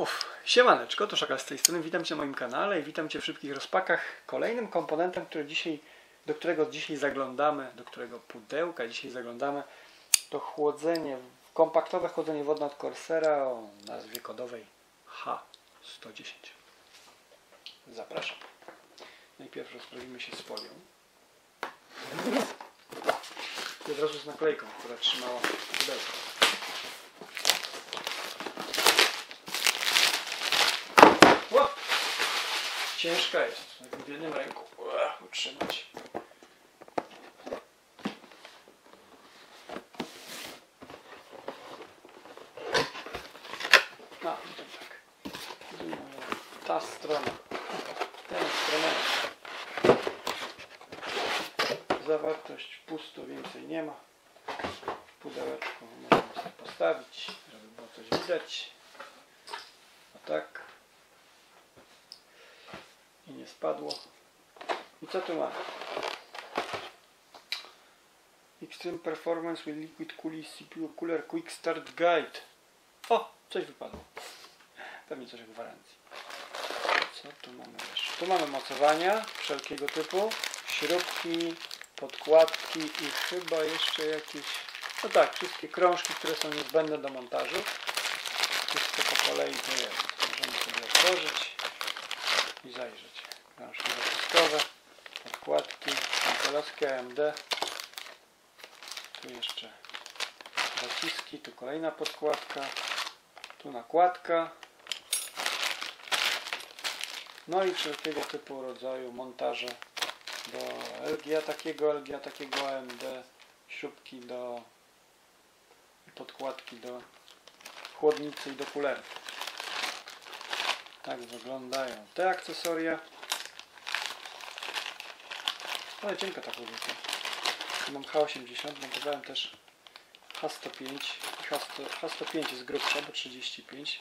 Uf, siemaneczko, to Szakal z tej strony. Witam Cię na moim kanale i witam Cię w szybkich rozpakach. Kolejnym komponentem, który dzisiaj, do którego dzisiaj zaglądamy, do którego pudełka dzisiaj zaglądamy, to chłodzenie, kompaktowe chłodzenie wodne od Corsera o nazwie kodowej H110. Zapraszam. Najpierw rozprawimy się z folią. I od razu z naklejką, która trzymała pudełko. O! Ciężka jest, w jednym ręku utrzymać. No, tak. Ta strona. Ten instrument. Zawartość pusto, więcej nie ma. Pudełeczko możemy sobie postawić, żeby było coś widać. O tak. Spadło. I co tu mamy? Extreme Performance with Liquid Cooling CPU Cooler Quick Start Guide. O, coś wypadło. Pewnie coś jak gwarancji. Co tu mamy jeszcze? Tu mamy mocowania wszelkiego typu, śrubki, podkładki i chyba jeszcze jakieś, no tak, wszystkie krążki, które są niezbędne do montażu. Wszystko po kolei to jest. Możemy sobie otworzyć i zajrzeć. Krążki zapiskowe, podkładki, nikolowskie AMD. Tu jeszcze zaciski, tu kolejna podkładka, tu nakładka. No i wszelkiego typu rodzaju montaże do LGA takiego, LGA takiego AMD, śrubki do podkładki do chłodnicy i do kulerów. Tak wyglądają te akcesoria. Ale cienka ta chłodnica. Tu Mam H80, montowałem też H105. H100, H105 jest grubsza, bo 35.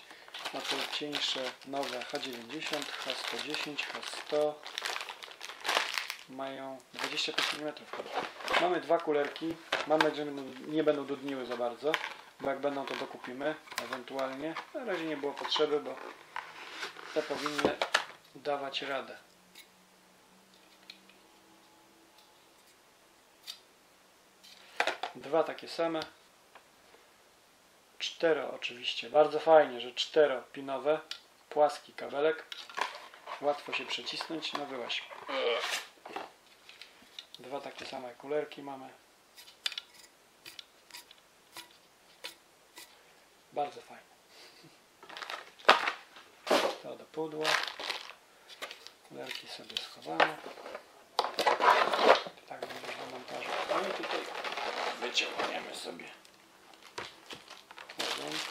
Na te cieńsze nowe H90, H110, H100 mają 25 mm. Mamy dwa kulerki. Mam nadzieję, że nie będą dudniły za bardzo, bo jak będą to dokupimy ewentualnie. Na razie nie było potrzeby, bo te powinny dawać radę. Dwa takie same. Cztero oczywiście. Bardzo fajnie, że czteropinowe. Płaski kabelek. Łatwo się przecisnąć. No wyłaś. Dwa takie same kulerki mamy. Bardzo fajne. To do pudła. Kulerki sobie schowamy. Tak będzie na montażu. No i tutaj wyciągniemy sobie kładonko.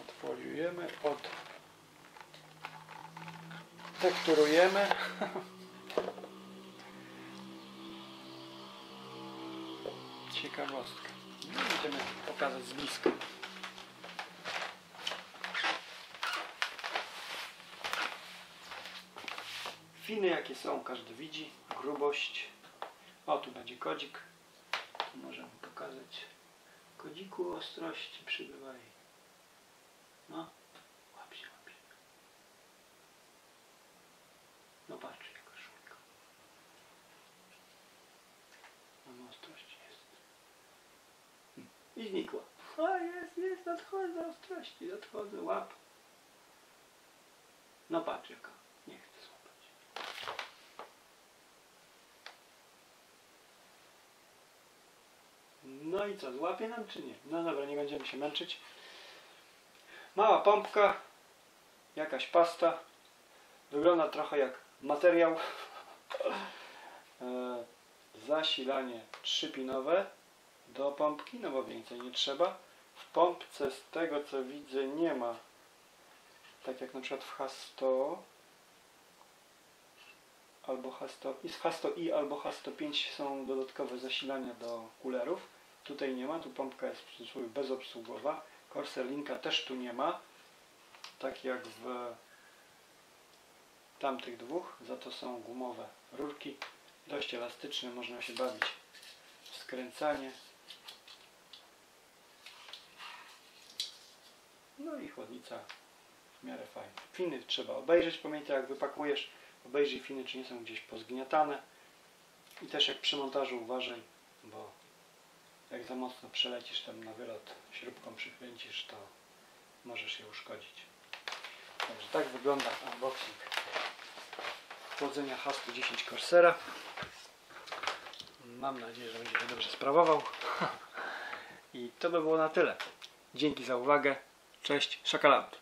Odfoliujemy, od tekturujemy. Ciekawostka. Będziemy pokazać z bliska. Finy jakie są, każdy widzi. Grubość. O, tu będzie kodzik. Tu możemy pokazać. Kodziku ostrości przybywaj. No, łap się, łap się. No patrz, jaka szumka. Mam ostrość jest. I znikła. O, jest, jest, nadchodzę ostrości, nadchodzę, łap. No patrz jaka. Nie chcę złapać. No i co, złapie nam czy nie? No dobra, nie będziemy się męczyć. Mała pompka, jakaś pasta. Wygląda trochę jak materiał. E, Zasilanie trzypinowe do pompki, no bo więcej nie trzeba. W pompce z tego co widzę nie ma, tak jak na przykład w H100 albo H100 i z H100i albo H105 są dodatkowe zasilania do kulerów. Tutaj nie ma, tu pompka jest w cudzysłowie bezobsługowa. Corsair Linka też tu nie ma, tak jak w tamtych dwóch, za to są gumowe rurki, dość elastyczne, można się bawić w skręcanie. No i chłodnica w miarę fajna. Finy trzeba obejrzeć, pamiętaj jak wypakujesz, obejrzyj finy, czy nie są gdzieś pozgniatane. I też jak przy montażu uważaj, bo jak za mocno przelecisz tam na wylot, śrubką przykręcisz, to możesz je uszkodzić. Także tak wygląda unboxing chłodzenia Hastu 10 Corsera. Mam nadzieję, że będzie się dobrze sprawował. I to by było na tyle. Dzięki za uwagę. Cześć, Szakalant.